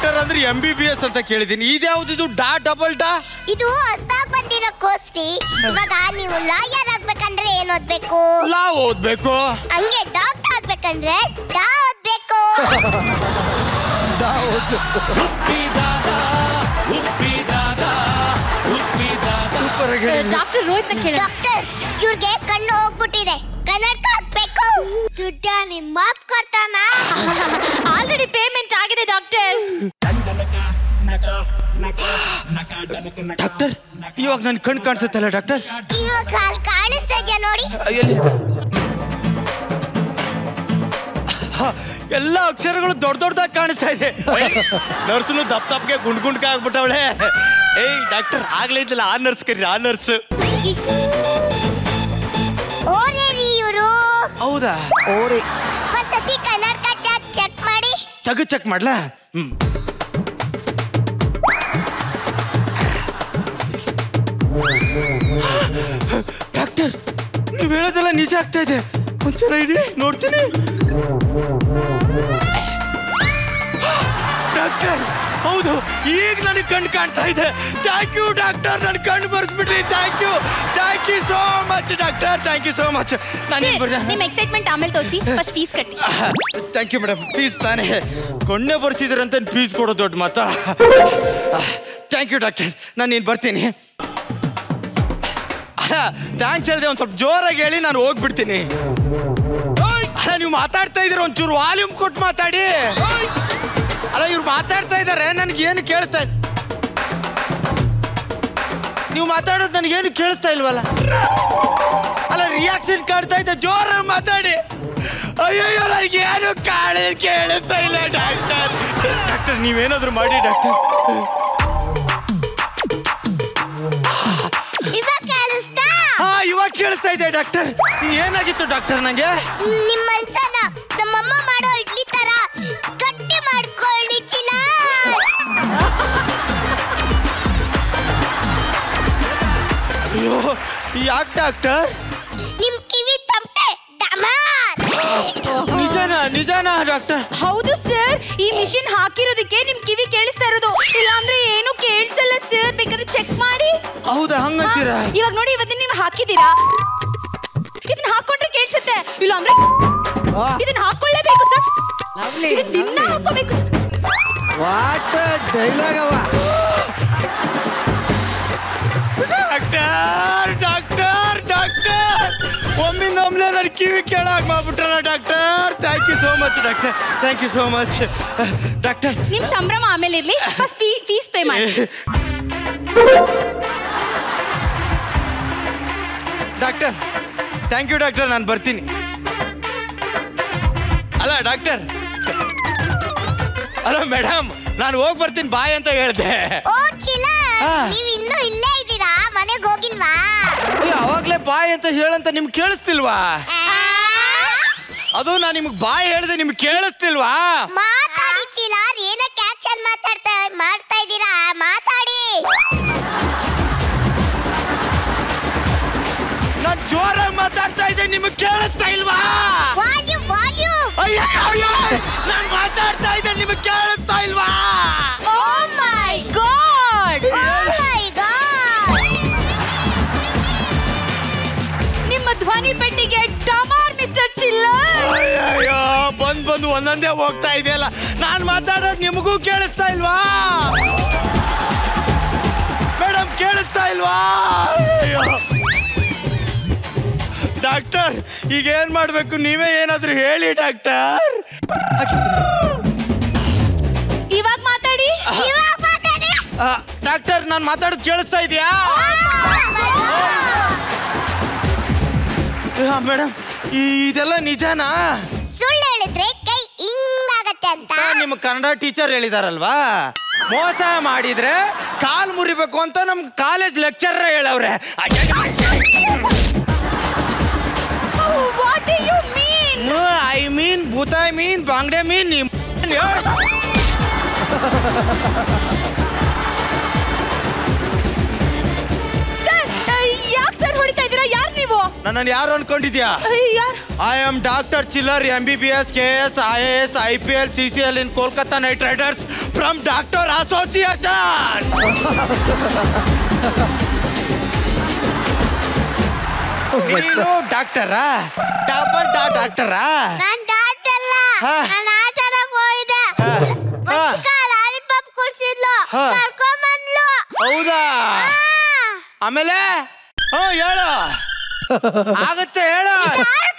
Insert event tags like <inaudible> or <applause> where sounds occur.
Doctor ಅಂದ್ರೆ M B B S ಅಂತ ಕೇಳಿದೀನಿ ಇದ್ಯಾವ್ದು ಇದು ಡಾ ಡಬಲ್ ಡಾ? ಇದು ಹೊಸ್ದಾಗ್ ಬಂದಿರೋ ಕೋರ್ಸಿ ಇವಾಗ ನೀವು ಲಾಯರ್ ಆಗ್ಬೇಕಂದ್ರೆ ಏನ್ ಓದ್ಬೇಕು? ಲಾ ಓದ್ಬೇಕು. ಹಂಗೆ ಡಾಕ್ಟರ್ ಆಗ್ಬೇಕಂದ್ರೆ ಡಾ ಓದ್ಬೇಕು. ಡಾಕ್ಟರ್ ರೋಹಿತ್ನ ಕೇಳ. ಡಾಕ್ಟರ್ ಇವ್ರಿಗೆ ಕಣ್ಣು ಹೋಗ್ಬಿಟ್ಟಿದೆ. ಕನ್ನಡ ಹಾಕ್ಬೇಕು ದುಡ್ಡ ನಿಮ್ಮ ಮಾಪ್ ಕೊಡ್ತಾನ? ಡಾಕ್ಟರ್ ಇವಾಗ ನನ್ ಕಣ್ ಕಾಣಿಸುತ್ತಲ್ಲ ಡಾಕ್ಟರ್? ಇವಾಗ ಅಲ್ಲಿ ಕಾಣಿಸ್ತಾ ಇದೆಯಾ ನೋಡಿ? ಎಲ್ಲಿ? ಎಲ್ಲ ಅಕ್ಷರಗಳು ದೊಡ್ಡ ದೊಡ್ಡದಾಗಿ ಕಾಣಿಸ್ತಾ ಇದೆ. ನರ್ಸ್ನು ದಪ್ಪ ದಪ್ಪಗೆ ಗುಂಡ್ ಗುಂಡ್ಕ ಆಗ್ಬಿಟ್ಟವಳೆ. ಏಯ್ ಡಾಕ್ಟರ್ ಆಗ್ಲೇ ಇದ್ದಿಲ್ಲ. ಆ ನರ್ಸ್ ಕರಿ ಆ ನರ್ಸ್. ಇವರು. ಹೌದಾ? ಓರೆ ಒಂದ್ಸತಿ ಕನ್ನಡಕ ಚೆಕ್ ಮಾಡಿ. ತಗು ಚೆಕ್ ಮಾಡ್ಲಾ? ಹ್ಮ್. ಡಾಕ್ಟರ್ ನೀವು ಹೇಳೋದೆಲ್ಲ ನಿಜ ಆಗ್ತಾ ಇದೆ. ಒಂದ್ಸಲ ಇಡಿ ನೋಡ್ತೀನಿ. ಡಾಕ್ಟರ್ ಹೌದು ಈಗ ನನಗೆ ಕಣ್ಣು ಕಾಣ್ತಾ ಇದೆ. Thank you doctor. ನನ್ನ ಕಣ್ಣು ಬರ್ಸ್ಬಿಟ್ರಿ thank you thank you so much doctor. Thank you so much ನಾನು ನಿಮ್ಮ ಎಕ್ಸೈಟ್ಮೆಂಟ್ ಆಮೇಲೆ ತೋರಿಸಿ. ಫಸ್ಟ್ ಫೀಸ್ ಕಟ್ಟಿ. ಥ್ಯಾಂಕ್ ಯು ಮೇಡಮ್ ಫೀಸ್ ತಾನೇ. ಕೊಣ್ಣೆ ಬರ್ಸಿದ್ರಂತ ಫೀಸ್ ಕೊಡೋ ದೊಡ್ಡ ಮಾತಾ. Thank you doctor. ನಾನು ನೀನು ಬರ್ತೀನಿ. ಥ್ಯಾಂಕ್ಸ್ ಹೇಳಿದೆ, ಒಂದು ಸ್ವಲ್ಪ ಜೋರಾಗಿ ಹೇಳಿ, ನಾನು ಹೋಗ್ಬಿಡ್ತೀನಿ. ಅಲ್ಲ, ನೀವು ಮಾತಾಡ್ತಾ ಇದ್ದೀರ? ಒಂಚೂರು ವಾಲ್ಯೂಮ್ ಕೊಟ್ಟು ಮಾತಾಡಿ. ಅಲ್ಲ, ಇವ್ರು ಮಾತಾಡ್ತಾ ಇದ್ದಾರೆ, ನನಗೆ ಏನು ಕೇಳಿಸ್ತಾ ನೀವು ಮಾತಾಡೋದು ನನಗೇನು ಕೇಳಿಸ್ತಾ ಇಲ್ವಲ್ಲ? ಅಲ್ಲ ರಿಯಾಕ್ಷನ್ ಕಾಡ್ತಾ ಇದ್ದ ಜೋರಾಗಿ ಮಾತಾಡಿ. ಅಯ್ಯೋ ನನಗೆ ಏನು ಕಾಳಿ ಕೇಳಿಸ್ತಾ ಇಲ್ಲ, ಡಾಕ್ಟರ್. ಡಾಕ್ಟರ್, ನೀವೇನಾದರೂ ಮಾಡಿ, ಡಾಕ್ಟರ್. ಕೇಳಿಸ್ತಾ ಇದೆ ಡಾಕ್ಟರ್ ಏನಾಗಿತ್ತು ಡಾಕ್ಟರ್ ನಂಗೆ? ನಿಮ್ಮ ಮನ್ಸನ ನಮ್ಮಮ್ಮ ಮಾಡೋ ಇಡ್ಲಿ ತರ ಗಟ್ಟಿ ಮಾಡ್ಕೊಳ್ಳಿ ಚಿಲ ಅಯ್ಯೋ ಯಾಕೆ ಡಾಕ್ಟರ್ ನಿಮ್ ಕಿವಿ ತಮಟೆ ಡಮಾರ್. ನಿಜನಾ ನಿಜನಾ ಡಾಕ್ಟರ್ ಹೌದು ಸರ್ ಈ ಮಿಷಿನ್ ಹಾಕಿರೋದಕ್ಕೆ ಚೆಕ್ ಮಾಡಿ. ಹೌದಾ ಹಂಗಂತೀರಾ? ಇವಾಗ ನೋಡಿ ಇವತ್ತಿನ ನೀವು ಹಾಕಿದ್ದೀರಾ? ಇದನ್ನ ಹಾಕೊಂಡ್ರೆ ಕೇಳಿಸುತ್ತೆ. ಇಲ್ಲಾಂದ್ರೆ ಇದನ್ನ ಹಾಕೊಳ್ಳೇಬೇಕು ಸರ್. ಇದನ್ನ ದಿನ ಹಾಕೋಬೇಕು. ವಾಟ್ ಡೈಲಾಗ್ ಅವ. Doctor doctor doctor. ಒಮ್ಮಿಂದ ಒಮ್ಮೆಲೆ ನನ್ನ ಕಿವಿ ಕೇಳಾಗ ಮಾಡ್ಬಿಟ್ರಲ್ಲ doctor. Thank you so much doctor. Thank you so much doctor. ನಿಮ್ ಸಂಭ್ರಮ ಆಮೇಲೆ ಇರ್ಲಿ ಫಸ್ಟ್ ಫೀಸ್ ಪೇ ಮಾಡಿ. <laughs> ಡಾಕ್ಟರ್ ಥ್ಯಾಂಕ್ ಯು ಡಾಕ್ಟರ್ ನಾನು ಬರ್ತೀನಿ. ಅಲ್ಲ ಡಾಕ್ಟರ್ ಅಲ್ಲ ಮೇಡಮ್ ನಾನು ಹೋಗಿ ಬರ್ತೀನಿ ಬಾಯ್ ಅಂತ ಹೇಳ್ದೆ. ಓ ಚಿಲ ಹಾ. ನೀವ್ ಇನ್ನೂ ಇಲ್ಲೇ ಇದ್ದೀರಾ? ಮನೆಗ್ ಹೋಗಿಲ್ವಾ? ಅಯ್ಯೋ, ಅವಾಗ್ಲೇ ಬಾಯ್ ಅಂತ ಹೇಳಂತ ನಿಮ್ಗೆ ಕೇಳಿಸ್ತಿಲ್ವಾ? ಅದು ನಾನು ನಿಮ್ಗೆ ಬಾಯ್ ಹೇಳಿದೆ ನಿಮ್ಗೆ ಕೇಳಿಸ್ತಿಲ್ವಾ? ನಿಮ್ಗೆ ಕೇಳಿಸ್ತಾ ಇಲ್ವಾ? ವಾಲ್ಯೂಮ್ ವಾಲ್ಯೂ ಅಯ್ಯೋ ಅಯ್ಯೋ ನಾನು ಮಾತಾಡ್ತಾ ಇದ್ದೆ ನಿಮ್ಗೆ ಕೇಳಿಸ್ತಾ ಇಲ್ವಾ? ಓ ಮೈ ಗಾಡ್ ಓ ಮೈ ಗಾಡ್ ನಿಮ್ಮ ಧ್ವನಿ ಪೆಟ್ಟಿಗೆ ಡಮಾರ್ ಮಿಸ್ಟರ್ ಚಿಲ್ಲರ್ ಅಯ್ಯೋ ಬಂದ್ ಬಂದು ಒಂದೊಂದೇ ಹೋಗ್ತಾ ಇದೆಯಲ್ಲ. ನಾನು ಮಾತಾಡೋದು ನಿಮಗೂ ಕೇಳಿಸ್ತಾ ಇಲ್ವಾ? ಮೇಡಮ್ ಕೇಳಿಸ್ತಾ ಇಲ್ವಾ? ಅಯ್ಯೋ. ಡಾಕ್ಟರ್ ಈಗ ಏನ್ ಮಾಡ್ಬೇಕು? ನೀವೇ ಏನಾದ್ರೂ ಹೇಳಿ ಡಾಕ್ಟರ್. ಇವಾಗ ಮಾತಾಡಿ ಡಾಕ್ಟರ್ ನಾನು ಮಾತಾಡೋದು ಕೇಳಿಸ್ತಾ ಇದೆಯಾ? ಮೇಡಮ್ ಇದೆಲ್ಲ ನಿಜನಾ? ಸುಳ್ಳು ಹೇಳಿದ್ರೆ ಕೈ ಹಿಂಗಾಗತ್ತೆ ಅಂತ. ನಿಮ್ಮ ಕನ್ನಡ ಟೀಚರ್ ಹೇಳಿದಾರಲ್ವಾ? ಮೋಸ ಮಾಡಿದ್ರೆ ಕಾಲ್ ಮುರಿಬೇಕು ಅಂತ ನಮ್ college lecture ಹೇಳವ್ರೆ. Do you mean I mean ಭೂತ ಐ ಮೀನ್ ಬಾಂಗ್ಡೆ ಮೀನ್ ನಿಮ್ ಸರ್ ಯಾಕೆ ಸರ್ ಹೊಡಿತಾ ಇದ್ದೀರಾ? ಯಾರು ನೀವು? ನನ್ನನ್ನು ಯಾರು ಅನ್ಕೊಂಡಿದ್ಯಾ ಯಾರು? I am doctor Chillar M B B S K S I A S I P L C C L in Kolkata Knight Riders from doctor association ನೀನು ಡಾಕ್ಟರಾ? ಡಬಲ್ ಡಾ ಡಾಕ್ಟರಾ? ನಾನ್ ಡಾಕ್ಟರ್ ಅಲ್ಲ. ಹಾ. ನಾನು ಆಟ ಆಡಕ್ ಹೋಗಿದ್ದೆ. ಹಾ. ಮಚ್ಕ ಲಾಲಿಪಾಪ್ ಕೊಡ್ಸಿದ್ಲು. ಹಾ. ಕರ್ಕೊಂಬಂದ್ಲು. ಹೌದಾ? ಆಮೇಲೆ? ಹ್ಞೂ ಹೇಳು. <laughs> ಆಗುತ್ತೆ ಹೇಳು. ಯಾರ್?